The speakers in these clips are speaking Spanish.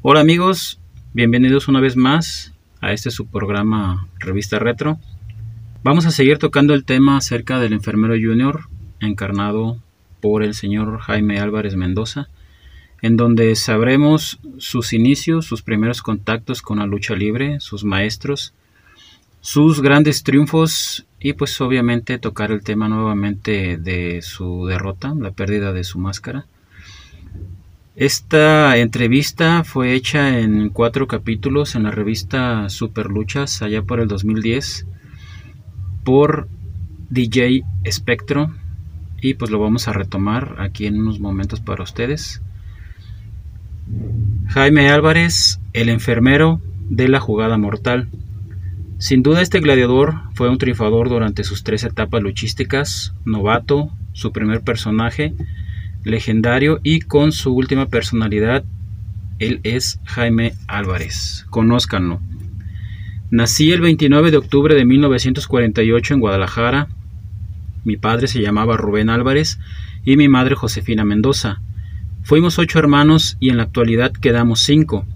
Hola amigos, bienvenidos una vez más a este su programa Revista Retro. Vamos a seguir tocando el tema acerca del enfermero junior encarnado por el señor Jaime Álvarez Mendoza, en donde sabremos sus inicios, sus primeros contactos con la lucha libre, sus maestros, sus grandes triunfos y pues obviamente tocar el tema nuevamente de su derrota, la pérdida de su máscara. Esta entrevista fue hecha en cuatro capítulos en la revista Super Luchas allá por el 2010 por DJ Spectro y pues lo vamos a retomar aquí en unos momentos para ustedes. Jaime Álvarez, el enfermero de la jugada mortal. Sin duda este gladiador fue un triunfador durante sus tres etapas luchísticas, novato, su primer personaje, legendario y con su última personalidad, él es Jaime Álvarez. Conózcanlo. Nací el 29 de octubre de 1948 en Guadalajara. Mi padre se llamaba Rubén Álvarez y mi madre Josefina Mendoza. Fuimos ocho hermanos y en la actualidad quedamos cinco.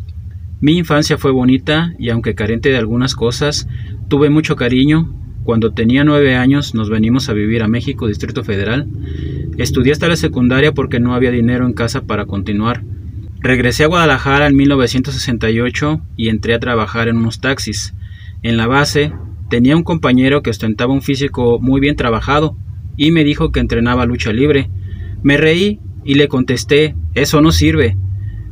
Mi infancia fue bonita y aunque carente de algunas cosas, tuve mucho cariño. Cuando tenía nueve años nos venimos a vivir a México, Distrito Federal. Estudié hasta la secundaria porque no había dinero en casa para continuar. Regresé a Guadalajara en 1968 y entré a trabajar en unos taxis. En la base tenía un compañero que ostentaba un físico muy bien trabajado y me dijo que entrenaba lucha libre. Me reí y le contesté, eso no sirve.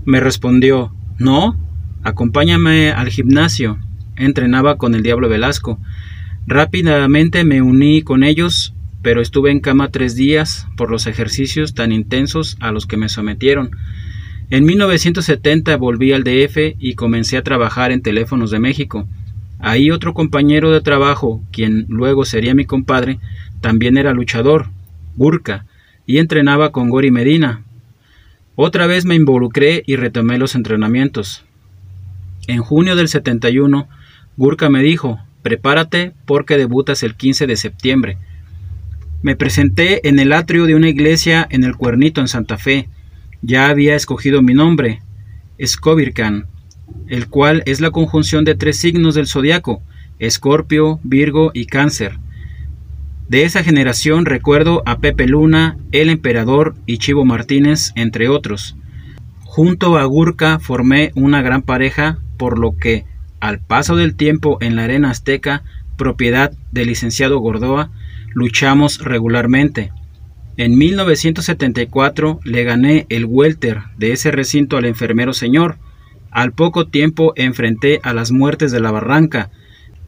Me respondió, no, Acompáñame al gimnasio. Entrenaba con el Diablo Velasco. Rápidamente me uní con ellos, pero estuve en cama tres días por los ejercicios tan intensos a los que me sometieron. En 1970 volví al DF y comencé a trabajar en Teléfonos de México. Ahí otro compañero de trabajo, quien luego sería mi compadre, también era luchador, Gurka, y entrenaba con Gori Medina. Otra vez me involucré y retomé los entrenamientos. En junio del 71, Gurka me dijo, prepárate porque debutas el 15 de septiembre. Me presenté en el atrio de una iglesia en el Cuernito en Santa Fe. Ya había escogido mi nombre, Scovircan, el cual es la conjunción de tres signos del zodiaco, Escorpio, Virgo y Cáncer. De esa generación recuerdo a Pepe Luna, El Emperador y Chivo Martínez, entre otros. Junto a Gurka formé una gran pareja por lo que, al paso del tiempo en la arena azteca, propiedad del licenciado Gordoa, luchamos regularmente. En 1974 le gané el welter de ese recinto al enfermero señor. Al poco tiempo enfrenté a las muertes de la barranca,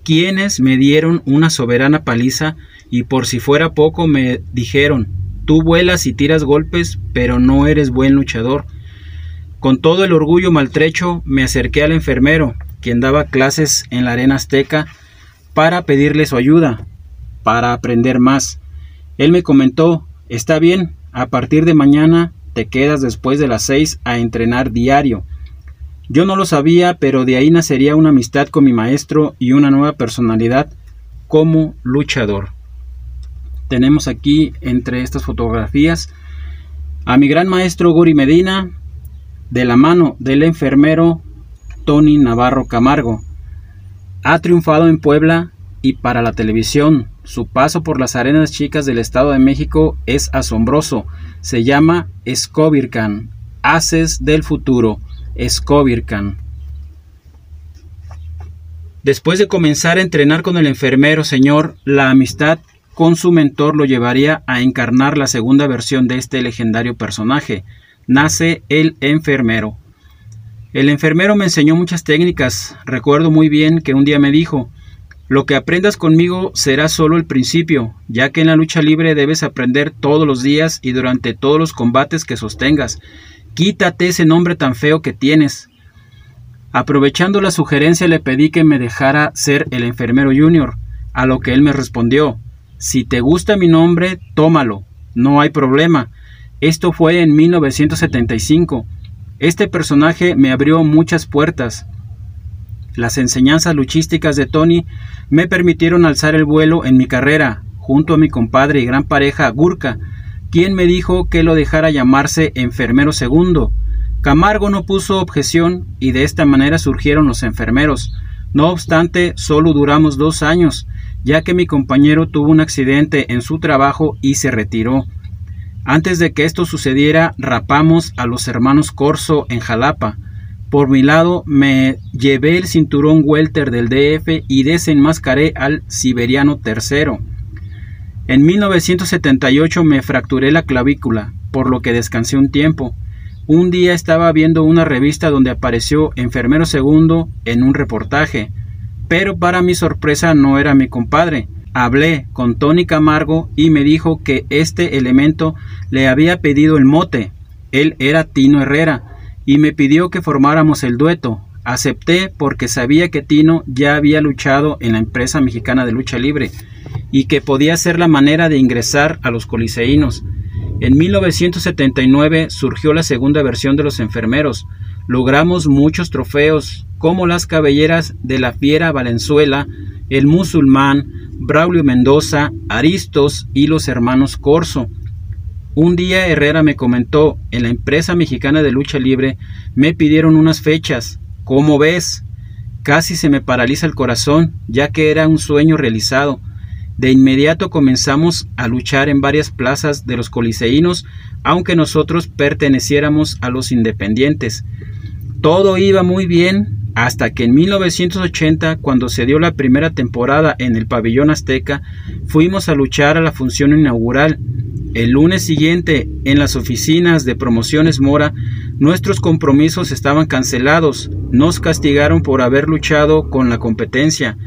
quienes me dieron una soberana paliza y por si fuera poco me dijeron, tú vuelas y tiras golpes, pero no eres buen luchador. Con todo el orgullo maltrecho me acerqué al enfermero, quien daba clases en la arena azteca, para pedirle su ayuda, para aprender más. Él me comentó, está bien, a partir de mañana te quedas después de las seis a entrenar diario. Yo no lo sabía, pero de ahí nacería una amistad con mi maestro y una nueva personalidad como luchador. Tenemos aquí entre estas fotografías a mi gran maestro Guri Medina, de la mano del enfermero Tony Navarro Camargo. Ha triunfado en Puebla y para la televisión. Su paso por las arenas chicas del Estado de México es asombroso. Se llama Scovircan, Haces del Futuro, Scovircan. Después de comenzar a entrenar con el enfermero señor, la amistad con su mentor lo llevaría a encarnar la segunda versión de este legendario personaje, nace el enfermero. El enfermero me enseñó muchas técnicas. Recuerdo muy bien que un día me dijo, lo que aprendas conmigo será solo el principio, ya que en la lucha libre debes aprender todos los días y durante todos los combates que sostengas. Quítate ese nombre tan feo que tienes. Aprovechando la sugerencia le pedí que me dejara ser el enfermero junior, a lo que él me respondió, si te gusta mi nombre, tómalo, no hay problema, esto fue en 1975. Este personaje me abrió muchas puertas. Las enseñanzas luchísticas de Tony me permitieron alzar el vuelo en mi carrera, junto a mi compadre y gran pareja Gurka, quien me dijo que lo dejara llamarse enfermero segundo, Camargo no puso objeción y de esta manera surgieron los enfermeros. No obstante, solo duramos dos años, ya que mi compañero tuvo un accidente en su trabajo y se retiró. Antes de que esto sucediera, rapamos a los hermanos Corso en Jalapa. Por mi lado, me llevé el cinturón welter del DF y desenmascaré al siberiano tercero. En 1978 me fracturé la clavícula, por lo que descansé un tiempo. Un día estaba viendo una revista donde apareció Enfermero Segundo en un reportaje, pero para mi sorpresa no era mi compadre. Hablé con Tony Camargo y me dijo que este elemento le había pedido el mote. Él era Tino Herrera y me pidió que formáramos el dueto. Acepté porque sabía que Tino ya había luchado en la empresa mexicana de lucha libre y que podía ser la manera de ingresar a los coliseínos. En 1979 surgió la segunda versión de los enfermeros. Logramos muchos trofeos, como las cabelleras de la Fiera Valenzuela, el Musulmán, Braulio Mendoza, Aristos y los hermanos Corso. Un día Herrera me comentó, en la empresa mexicana de lucha libre me pidieron unas fechas. ¿Cómo ves? Casi se me paraliza el corazón, ya que era un sueño realizado. De inmediato comenzamos a luchar en varias plazas de los coliseínos, aunque nosotros perteneciéramos a los independientes. Todo iba muy bien hasta que en 1980, cuando se dio la primera temporada en el pabellón azteca, fuimos a luchar a la función inaugural. El lunes siguiente, en las oficinas de promociones Mora, nuestros compromisos estaban cancelados. Nos castigaron por haber luchado con la competencia.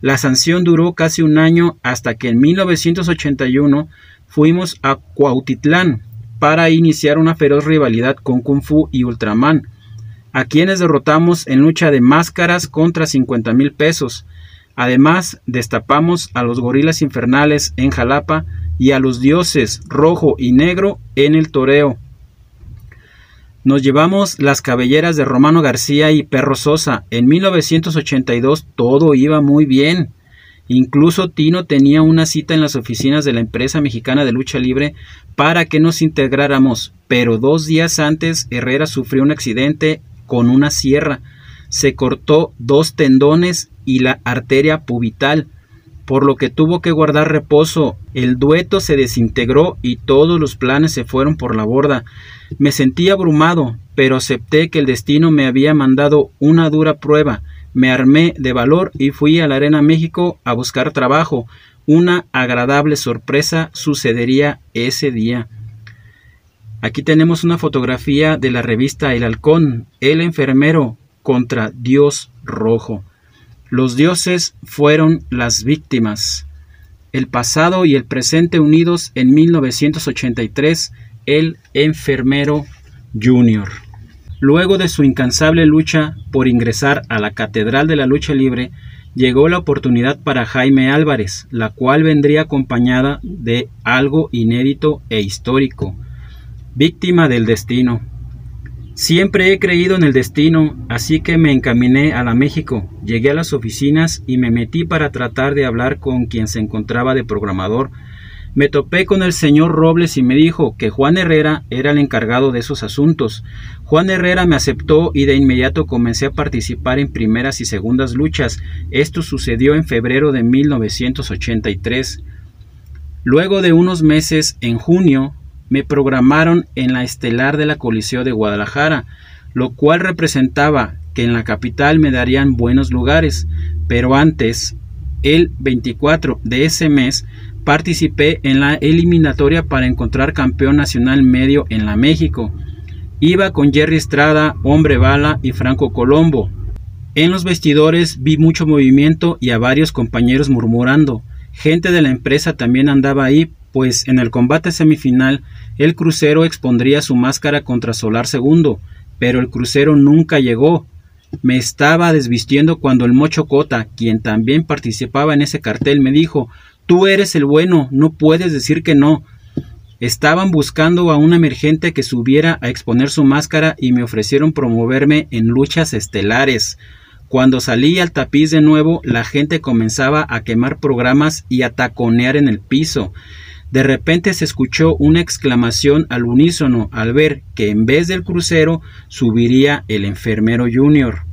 La sanción duró casi un año hasta que en 1981 fuimos a Cuautitlán para iniciar una feroz rivalidad con Kung Fu y Ultraman, a quienes derrotamos en lucha de máscaras contra 50 mil pesos. Además, destapamos a los gorilas infernales en Jalapa y a los dioses rojo y negro en el toreo. Nos llevamos las cabelleras de Romano García y Perro Sosa. En 1982 todo iba muy bien. Incluso Tino tenía una cita en las oficinas de la empresa mexicana de lucha libre para que nos integráramos, pero dos días antes Herrera sufrió un accidente con una sierra. Se cortó dos tendones y la arteria pubital por lo que tuvo que guardar reposo. El dueto se desintegró y todos los planes se fueron por la borda. Me sentí abrumado, pero acepté que el destino me había mandado una dura prueba. Me armé de valor y fui a la Arena México a buscar trabajo. Una agradable sorpresa sucedería ese día. Aquí tenemos una fotografía de la revista El Halcón, el enfermero contra Dios Rojo. Los dioses fueron las víctimas. El pasado y el presente unidos en 1983, el enfermero Junior. Luego de su incansable lucha por ingresar a la Catedral de la Lucha Libre, llegó la oportunidad para Jaime Álvarez, la cual vendría acompañada de algo inédito e histórico, víctima del destino. Siempre he creído en el destino, así que me encaminé a la México, llegué a las oficinas y me metí para tratar de hablar con quien se encontraba de programador. Me topé con el señor Robles y me dijo que Juan Herrera era el encargado de esos asuntos. Juan Herrera me aceptó y de inmediato comencé a participar en primeras y segundas luchas. Esto sucedió en febrero de 1983. Luego de unos meses, en junio, me programaron en la estelar de la Coliseo de Guadalajara, lo cual representaba que en la capital me darían buenos lugares, pero antes, el 24 de ese mes, participé en la eliminatoria para encontrar campeón nacional medio en la México. Iba con Jerry Estrada, Hombre Bala y Franco Colombo. En los vestidores vi mucho movimiento y a varios compañeros murmurando. Gente de la empresa también andaba ahí, pues en el combate semifinal el crucero expondría su máscara contra Solar II, pero el crucero nunca llegó. Me estaba desvistiendo cuando el Mocho Cota, quien también participaba en ese cartel, me dijo Tú eres el bueno, no puedes decir que no. Estaban buscando a un emergente que subiera a exponer su máscara y me ofrecieron promoverme en luchas estelares. Cuando salí al tapiz de nuevo, la gente comenzaba a quemar programas y a taconear en el piso. De repente se escuchó una exclamación al unísono al ver que en vez del crucero subiría el enfermero junior.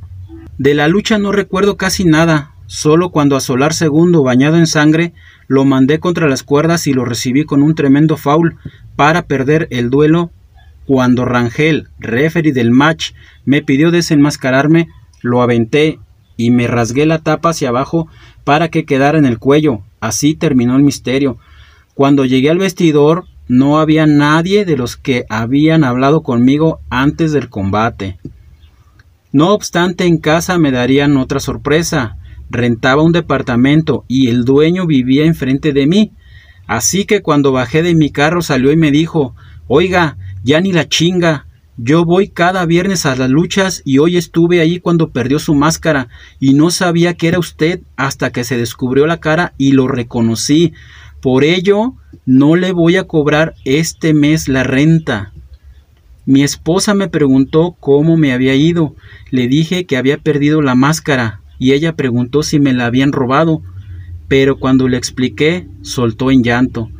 De la lucha no recuerdo casi nada, solo cuando a Solar Segundo, bañado en sangre, lo mandé contra las cuerdas y lo recibí con un tremendo foul para perder el duelo. Cuando Rangel, referee del match, me pidió desenmascararme, lo aventé y me rasgué la tapa hacia abajo para que quedara en el cuello. Así terminó el misterio. Cuando llegué al vestidor no había nadie de los que habían hablado conmigo antes del combate. No obstante, en casa me darían otra sorpresa. Rentaba un departamento y el dueño vivía enfrente de mí. Así que cuando bajé de mi carro salió y me dijo Oiga, ya ni la chinga. Yo voy cada viernes a las luchas y hoy estuve ahí cuando perdió su máscara y no sabía que era usted hasta que se descubrió la cara y lo reconocí. Por ello, no le voy a cobrar este mes la renta. Mi esposa me preguntó cómo me había ido. Le dije que había perdido la máscara y ella preguntó si me la habían robado. Pero cuando le expliqué, soltó en llanto.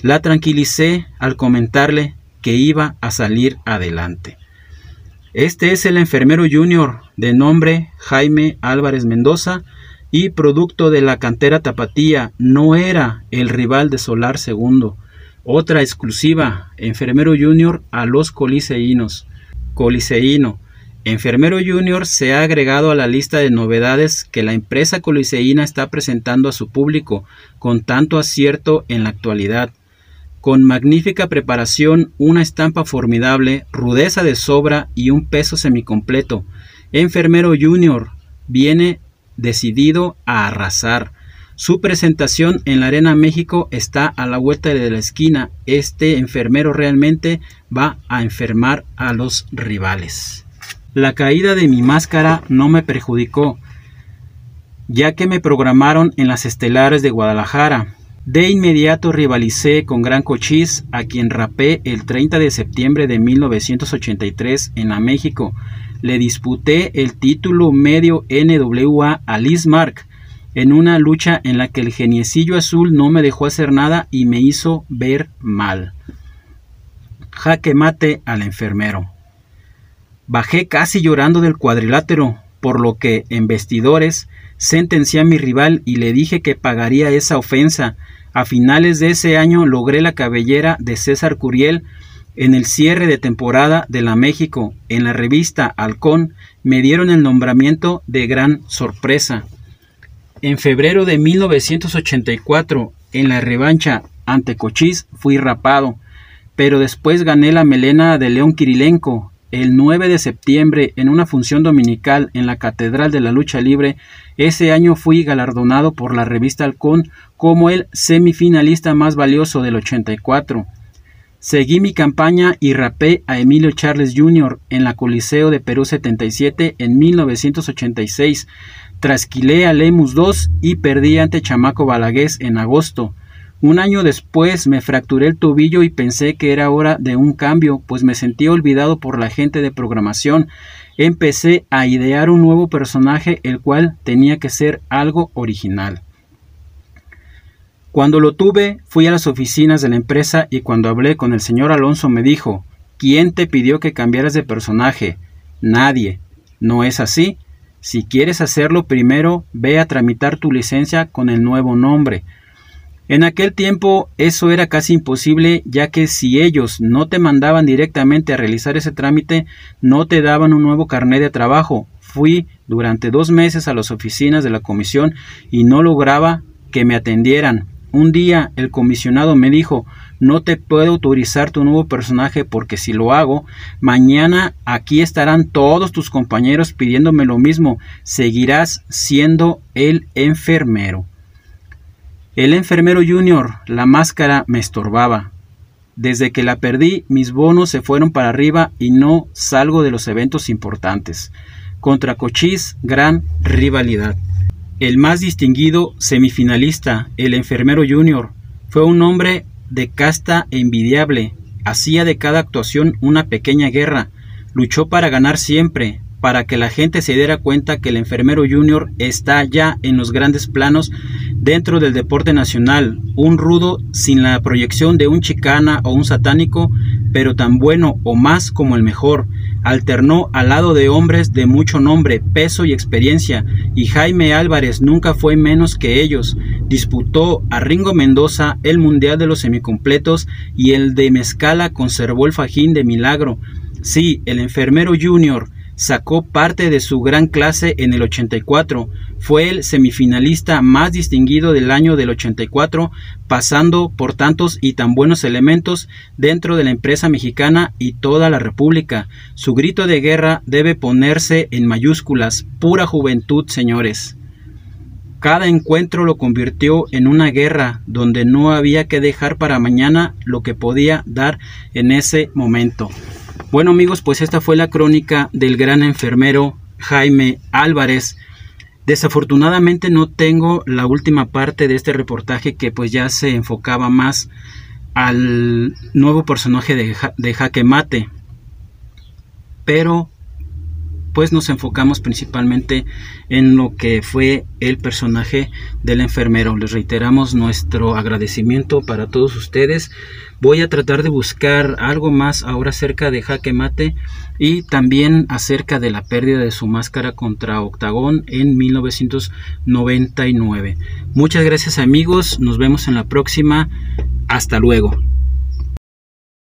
La tranquilicé al comentarle que iba a salir adelante. Este es el enfermero junior de nombre Jaime Álvarez Mendoza, y producto de la cantera tapatía, no era el rival de Solar Segundo. Otra exclusiva, Enfermero Junior a los Coliseínos. Coliseíno. Enfermero Junior se ha agregado a la lista de novedades que la empresa coliseína está presentando a su público con tanto acierto en la actualidad. Con magnífica preparación, una estampa formidable, rudeza de sobra y un peso semicompleto. Enfermero Junior viene decidido a arrasar. Su presentación en la Arena México está a la vuelta de la esquina. Este enfermero realmente va a enfermar a los rivales. La caída de mi máscara no me perjudicó, ya que me programaron en las estelares de Guadalajara. De inmediato rivalicé con Gran Cochís, a quien rapé el 30 de septiembre de 1983 en la México le disputé el título medio NWA a Liz Mark en una lucha en la que el geniecillo azul no me dejó hacer nada y me hizo ver mal. Jaque mate al enfermero. Bajé casi llorando del cuadrilátero, por lo que en vestidores sentencié a mi rival y le dije que pagaría esa ofensa. A finales de ese año logré la cabellera de César Curiel en el cierre de temporada de la México, en la revista Halcón, me dieron el nombramiento de gran sorpresa. En febrero de 1984, en la revancha ante Cochís, fui rapado, pero después gané la melena de León Kirilenko. El 9 de septiembre, en una función dominical en la Catedral de la Lucha Libre, ese año fui galardonado por la revista Halcón como el semifinalista más valioso del 84. Seguí mi campaña y rapé a Emilio Charles Jr. en la Coliseo de Perú 77 en 1986. Trasquilé a Lemus II y perdí ante Chamaco Balagués en agosto. Un año después me fracturé el tobillo y pensé que era hora de un cambio, pues me sentí olvidado por la gente de programación. Empecé a idear un nuevo personaje, el cual tenía que ser algo original. Cuando lo tuve, fui a las oficinas de la empresa y cuando hablé con el señor Alonso me dijo, ¿quién te pidió que cambiaras de personaje? Nadie. ¿No es así? Si quieres hacerlo primero, ve a tramitar tu licencia con el nuevo nombre. En aquel tiempo eso era casi imposible, ya que si ellos no te mandaban directamente a realizar ese trámite, no te daban un nuevo carnet de trabajo. Fui durante dos meses a las oficinas de la comisión y no lograba que me atendieran. Un día el comisionado me dijo, no te puedo autorizar tu nuevo personaje porque si lo hago, mañana aquí estarán todos tus compañeros pidiéndome lo mismo, seguirás siendo el enfermero. El enfermero junior, la máscara me estorbaba. Desde que la perdí, mis bonos se fueron para arriba y no salgo de los eventos importantes. Contra Cochís, gran rivalidad. El más distinguido semifinalista, el enfermero junior, fue un hombre de casta envidiable, hacía de cada actuación una pequeña guerra, luchó para ganar siempre, para que la gente se diera cuenta que el enfermero junior está ya en los grandes planos dentro del deporte nacional, un rudo sin la proyección de un chicana o un satánico, pero tan bueno o más como el mejor. Alternó al lado de hombres de mucho nombre, peso y experiencia, y Jaime Álvarez nunca fue menos que ellos. Disputó a Ringo Mendoza el Mundial de los Semicompletos y el de Mezcala conservó el fajín de milagro. Sí, el enfermero junior sacó parte de su gran clase en el 84. Fue el semifinalista más distinguido del año del 84, pasando por tantos y tan buenos elementos dentro de la empresa mexicana y toda la República. Su grito de guerra debe ponerse en mayúsculas, pura juventud, señores. Cada encuentro lo convirtió en una guerra donde no había que dejar para mañana lo que podía dar en ese momento. Bueno amigos, pues esta fue la crónica del gran enfermero Jaime Álvarez. Desafortunadamente no tengo la última parte de este reportaje que pues ya se enfocaba más al nuevo personaje de, de Jaque Mate. Pero pues nos enfocamos principalmente en lo que fue el personaje del enfermero. Les reiteramos nuestro agradecimiento para todos ustedes. Voy a tratar de buscar algo más ahora acerca de Jaque Mate y también acerca de la pérdida de su máscara contra Octagón en 1999. Muchas gracias amigos, nos vemos en la próxima. Hasta luego.